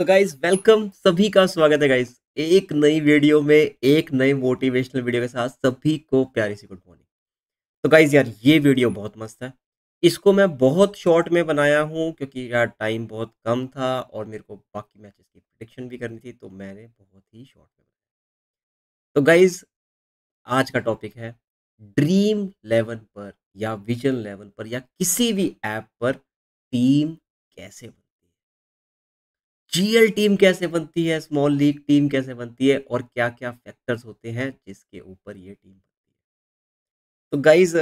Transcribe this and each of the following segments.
तो guys welcome सभी का स्वागत है गाइज़ एक नई वीडियो में, एक नए मोटिवेशनल वीडियो के साथ सभी को प्यारी सी गुड मॉर्निंग तो गाइज़ यार, ये वीडियो बहुत मस्त है. इसको मैं बहुत शॉर्ट में बनाया हूँ क्योंकि यार टाइम बहुत कम था और मेरे को बाकी मैचेस की प्रिडिक्शन भी करनी थी तो मैंने बहुत ही शॉर्ट में बनाया. तो गाइज़ आज का टॉपिक है ड्रीम लेवल पर या विजन लेवल पर या किसी भी ऐप पर टीम कैसे बनती है जीएल टीम कैसे बनती है? स्मॉल लीग टीम कैसे बनती है? और क्या क्या फैक्टर्स होते हैं जिसके ऊपर ये टीम बनती है? तो गाइज़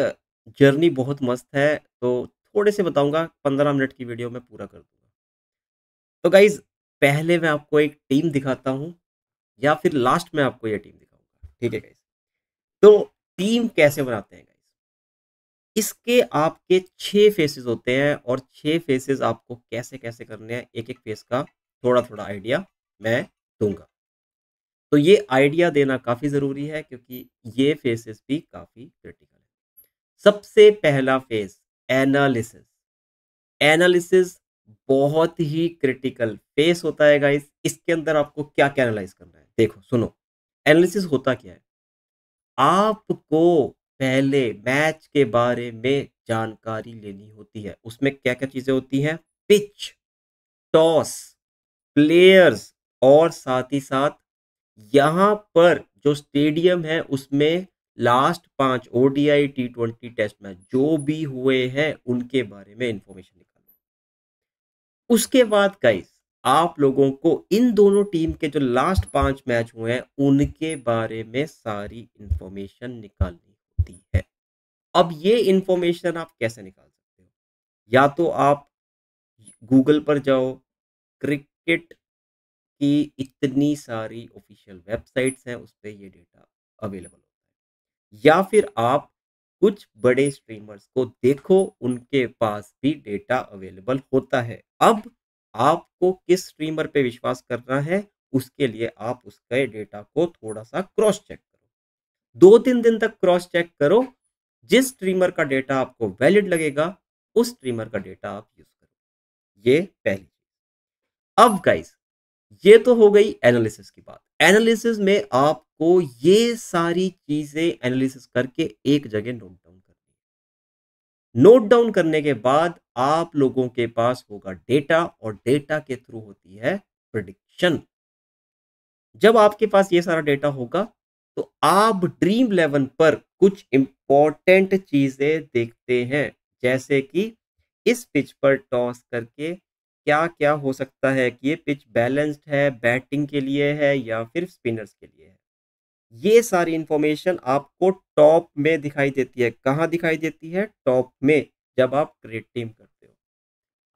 जर्नी बहुत मस्त है। तो थोड़े से बताऊँगा, पंद्रह मिनट की वीडियो में पूरा कर दूँगा। तो गाइज़ पहले मैं आपको एक टीम दिखाता हूँ, या फिर लास्ट में आपको ये टीम दिखाऊँगा। ठीक है गाइज़ तो टीम कैसे बनाते हैं गाइज़ इसके आपके छह फेसेस होते हैं, और छह फेसेस आपको कैसे कैसे करने हैं? एक एक फेस का थोड़ा थोड़ा आइडिया मैं दूँगा। तो ये आइडिया देना काफ़ी ज़रूरी है क्योंकि ये फेसेस भी काफ़ी क्रिटिकल है। सबसे पहला फेस एनालिसिस एनालिसिस बहुत ही क्रिटिकल फेस होता है गाइस इसके अंदर आपको क्या क्या एनालाइज करना है? देखो, सुनो। एनालिसिस होता क्या है? आपको पहले मैच के बारे में जानकारी लेनी होती है। उसमें क्या क्या चीज़ें होती हैं? पिच टॉस प्लेयर्स और साथ ही साथ यहाँ पर जो स्टेडियम है उसमें लास्ट पाँच ODI T twenty test match जो भी हुए हैं उनके बारे में इंफॉर्मेशन निकालना उसके बाद गाइस आप लोगों को इन दोनों टीम के जो लास्ट पाँच मैच हुए हैं, उनके बारे में सारी इंफॉर्मेशन निकालनी होती है। अब ये इंफॉर्मेशन आप कैसे निकाल सकते हो? या तो आप गूगल पर जाओ क्रिकेट की इतनी सारी ऑफिशियल वेबसाइट्स हैं, उस पर ये डेटा अवेलेबल होता है। या फिर आप कुछ बड़े स्ट्रीमर्स को देखो, उनके पास भी डेटा अवेलेबल होता है। अब आपको किस स्ट्रीमर पे विश्वास करना है, उसके लिए आप उसके डेटा को थोड़ा सा क्रॉस चेक करो। दो तीन दिन तक क्रॉस चेक करो, जिस स्ट्रीमर का डेटा आपको वैलिड लगेगा, उस स्ट्रीमर का डेटा आप यूज़ करो। ये पहली अब गाइस ये तो हो गई एनालिसिस की बात। एनालिसिस में आपको ये सारी चीज़ें एनालिसिस करके एक जगह नोट डाउन नोट डाउन करने के बाद आप लोगों के पास होगा डेटा और डेटा के थ्रू होती है प्रिडिक्शन जब आपके पास ये सारा डेटा होगा तो आप ड्रीम लेवन पर कुछ इंपॉर्टेंट चीज़ें देखते हैं। जैसे कि इस पिच पर टॉस करके क्या क्या हो सकता है कि ये पिच बैलेंस्ड है बैटिंग के लिए है या फिर स्पिनर्स के लिए है? ये सारी इंफॉर्मेशन आपको टॉप में दिखाई देती है। कहाँ दिखाई देती है? टॉप में, जब आप क्रिएट टीम करते हो।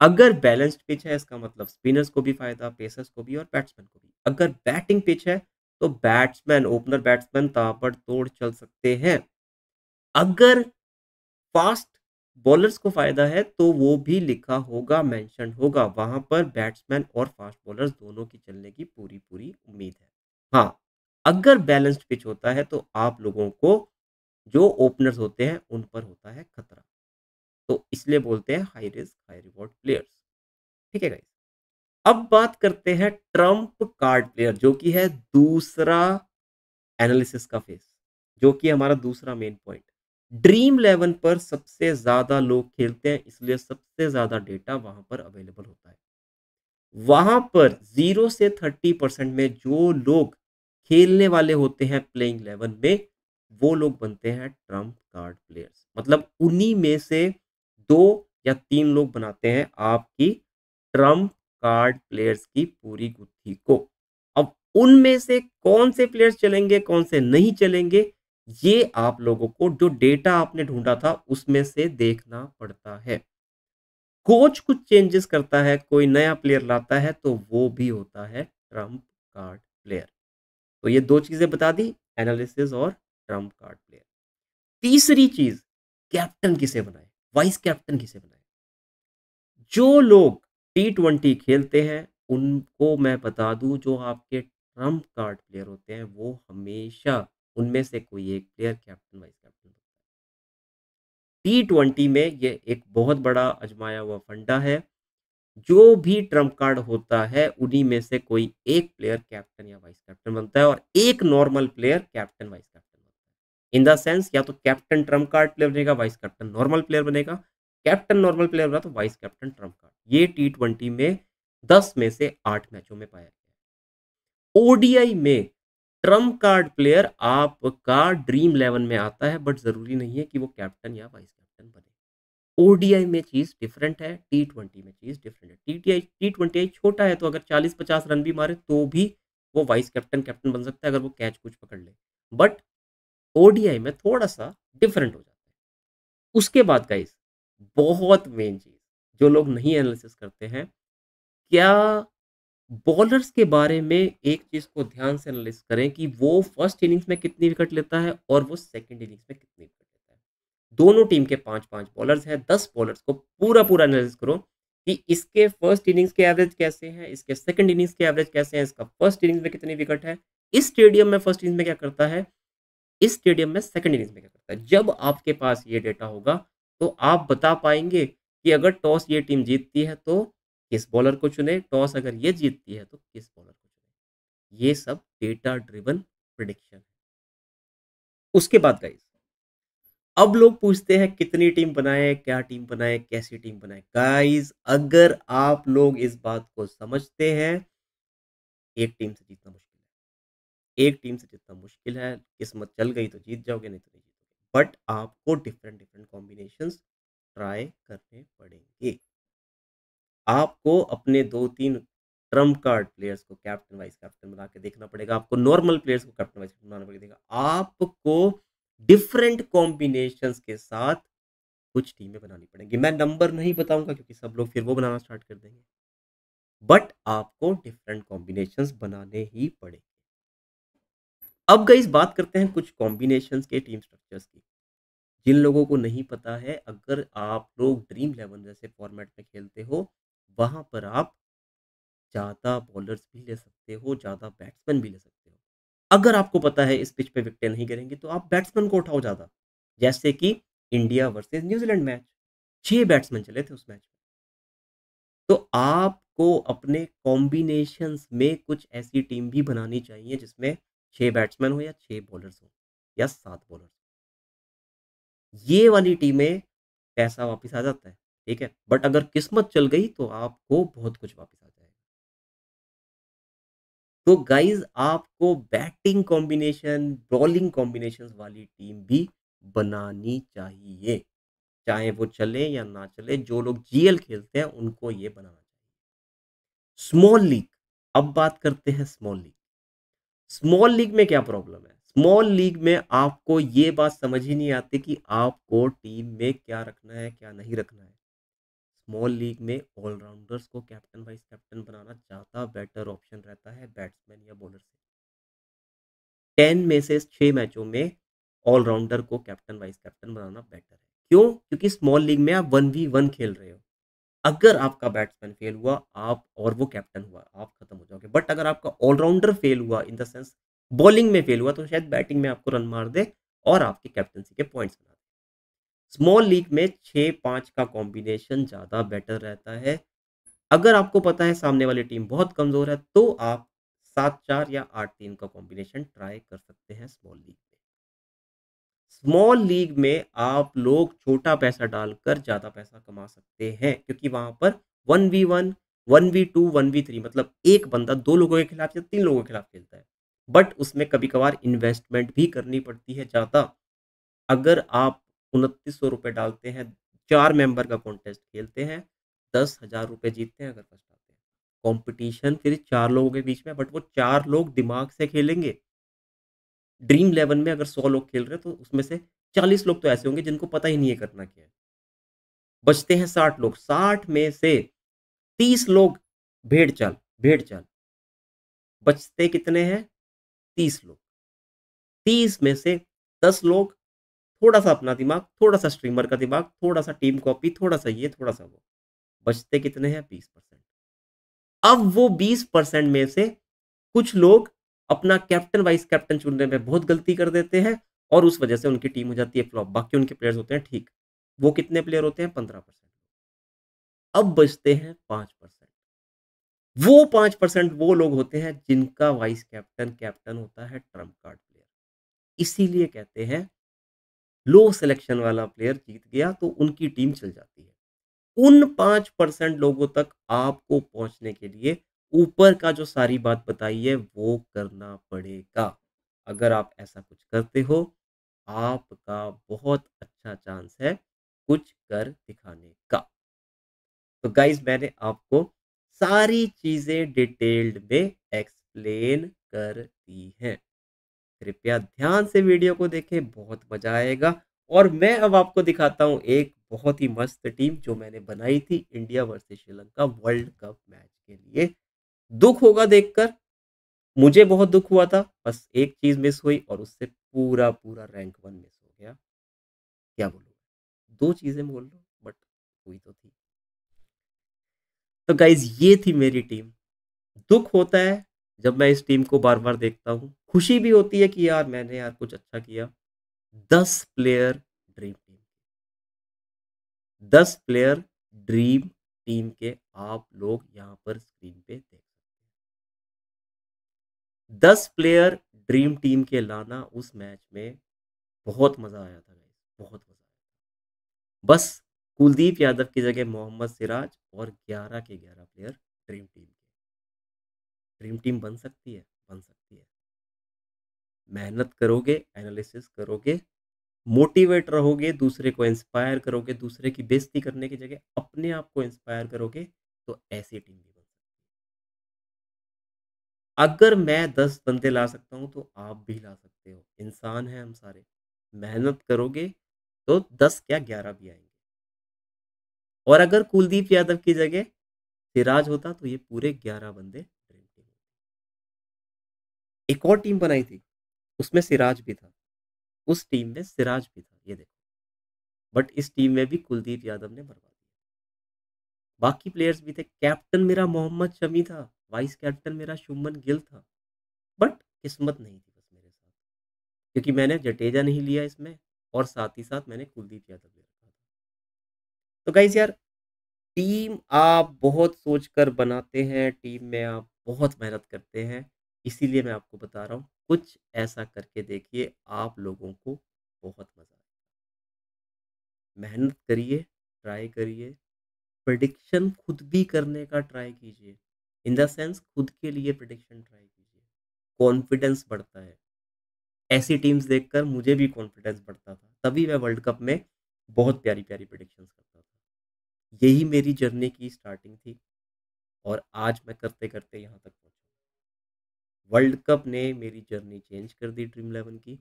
अगर बैलेंस्ड पिच है, इसका मतलब स्पिनर्स को भी फ़ायदा पेसर्स को भी और बैट्समैन को भी। अगर बैटिंग पिच है तो बैट्समैन ओपनर बैट्समैन ताबड़ तोड़ चल सकते हैं। अगर फास्ट बॉलर्स को फ़ायदा है तो वो भी लिखा होगा मेंशन होगा। वहाँ पर बैट्समैन और फास्ट बॉलर्स दोनों की चलने की पूरी पूरी उम्मीद है। हाँ अगर बैलेंस्ड पिच होता है तो आप लोगों को जो ओपनर्स होते हैं, उन पर होता है खतरा। तो इसलिए बोलते हैं high risk high reward players ठीक है गाइस अब बात करते हैं ट्रंप कार्ड प्लेयर जो कि है दूसरा एनालिसिस का फेस जो कि हमारा दूसरा मेन पॉइंट ड्रीम लेवन पर सबसे ज़्यादा लोग खेलते हैं, इसलिए सबसे ज़्यादा डेटा वहाँ पर अवेलेबल होता है। वहाँ पर ज़ीरो से थर्टी परसेंट में जो लोग खेलने वाले होते हैं प्लेइंग लेवन में, वो लोग बनते हैं ट्रंप कार्ड प्लेयर्स। मतलब उन्हीं में से दो या तीन लोग बनाते हैं आपकी ट्रंप कार्ड प्लेयर्स की पूरी गुत्थी को। अब उनमें से कौन से प्लेयर्स चलेंगे, कौन से नहीं चलेंगे ये आप लोगों को जो डेटा आपने ढूंढा था उसमें से देखना पड़ता है। कोच कुछ चेंजेस करता है, कोई नया प्लेयर लाता है तो वो भी होता है ट्रंप कार्ड प्लेयर तो ये दो चीज़ें बता दी एनालिसिस और ट्रंप कार्ड प्लेयर तीसरी चीज़ कैप्टन किसे बनाए? वाइस कैप्टन किसे बनाए? जो लोग टी ट्वेंटी खेलते हैं, उनको मैं बता दूँ, जो आपके ट्रंप कार्ड प्लेयर होते हैं, वो हमेशा उनमें से कोई एक player captain vice captain T twenty में ये एक बहुत बड़ा अजमाया हुआ फंडा है जो भी ट्रंप कार्ड होता है, उन्हीं में से कोई एक प्लेयर कैप्टन या वाइस कैप्टन बनता है और एक normal player captain, vice captain बनता है। इन द सेंस या तो कैप्टन ट्रंप कार्ड प्लेयर बनेगा, वाइस कैप्टन नॉर्मल प्लेयर बनेगा, कैप्टन नॉर्मल प्लेयर बना तो वाइस कैप्टन ट्रंप कार्ड। ये टी-20 में 10 में से आठ मैचों में पाया गया। ओडीआई में ट्रंप कार्ड प्लेयर आपका ड्रीम 11 में आता है, बट ज़रूरी नहीं है कि वो कैप्टन या वाइस कैप्टन बने। ओडीआई में चीज़ डिफरेंट है, टी-20 में चीज़ डिफरेंट है। टीटीआई टी-20 छोटा है तो अगर 40-50 रन भी मारे तो भी वो वाइस कैप्टन, कैप्टन बन सकता है अगर वो कैच कुछ पकड़ ले। बट ओडीआई में थोड़ा-सा डिफरेंट हो जाता है। उसके बाद गाइस बहुत मेन चीज़ जो लोग नहीं एनालिसिस करते हैं, क्या बॉलर्स के बारे में एक चीज़ को ध्यान से एनालिसिस करें कि वो फ़र्स्ट इनिंग्स में कितनी विकेट लेता है और वो सेकंड इनिंग्स में कितनी विकेट लेता है। दोनों टीम के 5-5 बॉलर्स हैं, 10 बॉलर्स को पूरा-पूरा एनालिसिस करो कि इसके फ़र्स्ट इनिंग्स के एवरेज कैसे हैं, इसके सेकंड इनिंग्स के एवरेज कैसे हैं, इसका फ़र्स्ट इनिंग्स में कितनी विकेट है, इस स्टेडियम में फ़र्स्ट इनिंग्स में क्या करता है, इस स्टेडियम में सेकंड इनिंग्स में क्या करता है। जब आपके पास ये डेटा होगा, तो आप बता पाएँगे कि अगर टॉस ये टीम जीतती है तो किस बॉलर को चुने, टॉस अगर ये जीतती है तो किस बॉलर को चुने। ये सब डेटा ड्रिवन प्रेडिक्शन है। उसके बाद गाइस अब लोग पूछते हैं कितनी टीम बनाए क्या टीम बनाए कैसी टीम बनाए गाइस अगर आप लोग इस बात को समझते हैं, एक टीम से जीतना मुश्किल है। एक टीम से जीतना मुश्किल है, किस्मत चल गई तो जीत जाओगे, नहीं तो नहीं जीतोगे। बट आपको डिफरेंट डिफरेंट कॉम्बिनेशन ट्राई करने पड़ेंगे। आपको अपने 2-3 ट्रंप कार्ड प्लेयर्स को कैप्टन, वाइस कैप्टन बना के देखना पड़ेगा। आपको नॉर्मल प्लेयर्स को कैप्टन, वाइस कैप्टन बनाना पड़ेगा। आपको डिफरेंट कॉम्बिनेशन के साथ कुछ टीमें बनानी पड़ेंगी। मैं नंबर नहीं बताऊँगा क्योंकि सब लोग फिर वो बनाना स्टार्ट कर देंगे। बट आपको डिफरेंट कॉम्बिनेशन बनाने ही पड़ेंगे। अब गई बात करते हैं कुछ कॉम्बिनेशन के टीम स्ट्रक्चर्स की। जिन लोगों को नहीं पता है, अगर आप लोग ड्रीम 11 जैसे फॉर्मेट में खेलते हो, वहाँ पर आप ज़्यादा बॉलर्स भी ले सकते हो, ज़्यादा बैट्समैन भी ले सकते हो। अगर आपको पता है इस पिच पे विकटें नहीं गिरेंगी, तो आप बैट्समैन को उठाओ ज़्यादा। जैसे कि India versus New Zealand match, 6 batsman चले थे उस मैच में। तो आपको अपने कॉम्बिनेशंस में कुछ ऐसी टीम भी बनानी चाहिए जिसमें 6 बैट्समैन हो या 6 बॉलर्स हो या सात बॉलर्स। ये वाली टीमें पैसा वापस आ जाता है, ठीक है? बट अगर किस्मत चल गई तो आपको बहुत कुछ वापस आ जाएगा। तो गाइज़ आपको बैटिंग कॉम्बिनेशन, बॉलिंग कॉम्बिनेशन वाली टीम भी बनानी चाहिए। चाहे वो चले या ना चले, जो लोग जीएल खेलते हैं उनको ये बनाना चाहिए। स्मॉल लीग, अब बात करते हैं स्मॉल लीग। स्मॉल लीग में क्या प्रॉब्लम है? स्मॉल लीग में आपको ये बात समझ ही नहीं आती कि आपको टीम में क्या रखना है, क्या नहीं रखना है। स्मॉल लीग में ऑलराउंडर्स को कैप्टन, वाइस कैप्टन बनाना ज़्यादा बेटर ऑप्शन रहता है बैट्समैन या बॉलर से। टेन में से 6 मैचों में ऑलराउंडर को कैप्टन, वाइस कैप्टन बनाना बेटर है। क्यों? क्योंकि स्मॉल लीग में आप 1v1 खेल रहे हो। अगर आपका बैट्समैन फेल हुआ, आप और वो कैप्टन हुआ, आप खत्म हो जाओगे। बट अगर आपका ऑलराउंडर फेल हुआ इन द सेंस बॉलिंग में फेल हुआ, तो शायद बैटिंग में आपको रन मार दे और आपकी कैप्टनसी के पॉइंट्स बना। स्मॉल लीग में 6-5 का कॉम्बिनेशन ज़्यादा बेटर रहता है। अगर आपको पता है सामने वाली टीम बहुत कमज़ोर है, तो आप 7-4 या 8-3 का कॉम्बिनेशन ट्राई कर सकते हैं स्मॉल लीग में। स्मॉल लीग में आप लोग छोटा पैसा डालकर ज़्यादा पैसा कमा सकते हैं क्योंकि वहाँ पर 1v1, 1v2, 1v3 मतलब एक बंदा दो लोगों के खिलाफ या 3 लोगों के खिलाफ खेलता है। बट उसमें कभी-कभार इन्वेस्टमेंट भी करनी पड़ती है ज़्यादा। अगर आप 2900 रुपये डालते हैं, चार मेंबर का कॉन्टेस्ट खेलते हैं, दस हज़ार रुपये जीतते हैं अगर फ़र्स्ट आते हैं। कॉम्पिटिशन फिर चार लोगों के बीच में बट वो चार लोग दिमाग से खेलेंगे। ड्रीम 11 में अगर सौ लोग खेल रहे हैं, तो उसमें से 40 लोग तो ऐसे होंगे जिनको पता ही नहीं है करना क्या है। बचते हैं 60 लोग, 60 में से 30 लोग भेड़-चाल भेड़-चाल। बचते कितने हैं? 30 लोग। 30 में से 10 लोग थोड़ा-सा अपना दिमाग, थोड़ा-सा स्ट्रीमर का दिमाग, थोड़ा-सा टीम कॉपी, थोड़ा-सा ये, थोड़ा-सा वो। बचते कितने हैं? 20%। अब वो 20% में से कुछ लोग अपना कैप्टन, वाइस कैप्टन चुनने में बहुत गलती कर देते हैं और उस वजह से उनकी टीम हो जाती है फ्लॉप। बाकी उनके प्लेयर्स होते हैं ठीक। वो कितने प्लेयर होते हैं? 15%। अब बचते हैं 5% वो 5% वो लोग होते हैं जिनका वाइस कैप्टन कैप्टन होता है ट्रंप कार्ड प्लेयर इसीलिए कहते हैं लो सिलेक्शन वाला प्लेयर जीत गया तो उनकी टीम चल जाती है। उन 5% लोगों तक आपको पहुँचने के लिए ऊपर का जो सारी बात बताई है वो करना पड़ेगा। अगर आप ऐसा कुछ करते हो, आपका बहुत अच्छा चांस है कुछ कर दिखाने का। तो गाइज़ मैंने आपको सारी चीज़ें डिटेल्ड में एक्सप्लेन कर दी हैं। कृपया ध्यान से वीडियो को देखें, बहुत मज़ा आएगा। और मैं अब आपको दिखाता हूँ एक बहुत ही मस्त टीम जो मैंने बनाई थी India versus Sri Lanka world cup match के लिए। दुख होगा देखकर, मुझे बहुत दुख हुआ था, बस एक चीज़ मिस हुई और उससे पूरा पूरा रैंक वन मिस हो गया। क्या बोलूँ? दो चीज़ें बोल लो बट हुई तो थी। तो गाइज़, ये थी मेरी टीम। दुख होता है जब मैं इस टीम को बार बार देखता हूँ। खुशी भी होती है कि यार मैंने यार कुछ अच्छा किया। दस प्लेयर ड्रीम टीम दस प्लेयर ड्रीम टीम के आप लोग यहाँ पर स्क्रीन पे देख सकते हैं। दस प्लेयर ड्रीम टीम के लाना उस मैच में बहुत मज़ा आया था बहुत मज़ा आया था। बस कुलदीप यादव की जगह मोहम्मद सिराज और 11 के 11 प्लेयर ड्रीम टीम के। ड्रीम टीम बन सकती है, बन सकती है। मेहनत करोगे, एनालिसिस करोगे, मोटिवेट रहोगे दूसरे को, इंस्पायर करोगे दूसरे की बेइज्जती करने की जगह, अपने आप को इंस्पायर करोगे तो ऐसी टीम भी बन सकती है। अगर मैं दस बंदे ला सकता हूँ तो आप भी ला सकते हो। इंसान है हम सारे। मेहनत करोगे तो दस क्या ग्यारह भी आएँगे। और अगर कुलदीप यादव की जगह सिराज होता तो ये पूरे ग्यारह बंदे एक और टीम बनाई थी। उसमें सिराज भी था। उस टीम में सिराज भी था, ये देखो। बट इस टीम में भी कुलदीप यादव ने मरवा दिया। बाकी प्लेयर्स भी थे। कैप्टन मेरा मोहम्मद शमी था, वाइस कैप्टन मेरा शुभमन गिल था। बट किस्मत नहीं थी बस मेरे साथ। क्योंकि मैंने जटेजा नहीं लिया इसमें और साथ ही साथ मैंने कुलदीप यादव ले रखा था। तो गाइज़ यार, टीम आप बहुत सोचकर बनाते हैं, टीम में आप बहुत मेहनत करते हैं। इसीलिए मैं आपको बता रहा हूँ कुछ ऐसा करके देखिए, आप लोगों को बहुत मज़ा आएगा। मेहनत करिए, ट्राई करिए। प्रडिक्शन खुद भी करने का ट्राई कीजिए। इन द सेंस खुद के लिए प्रडिक्शन ट्राई कीजिए। कॉन्फिडेंस बढ़ता है। ऐसी टीम्स देखकर मुझे भी कॉन्फिडेंस बढ़ता था। तभी मैं वर्ल्ड कप में बहुत प्यारी प्यारी प्रडिक्शंस करता था। यही मेरी जर्नी की स्टार्टिंग थी और आज मैं करते करते यहाँ तक पहुँचा वर्ल्ड कप ने मेरी जर्नी चेंज कर दी ड्रीम इलेवन की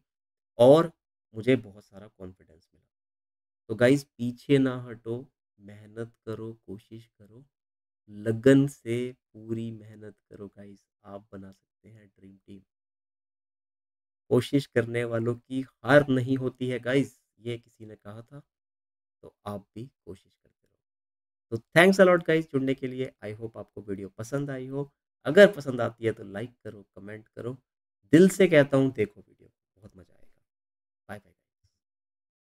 और मुझे बहुत सारा कॉन्फिडेंस मिला। तो गाइज़ पीछे ना हटो, मेहनत करो, कोशिश करो, लगन से पूरी मेहनत करो गाइज़ आप बना सकते हैं ड्रीम टीम कोशिश करने वालों की हार नहीं होती है गाइज़ ये किसी ने कहा था तो आप भी कोशिश करते रहो। तो थैंक्स अलॉट गाइज़ जुड़ने के लिए आई होप आपको वीडियो पसंद आई हो। अगर पसंद आती है तो लाइक करो, कमेंट करो। दिल से कहता हूँ, देखो वीडियो। बहुत मज़ा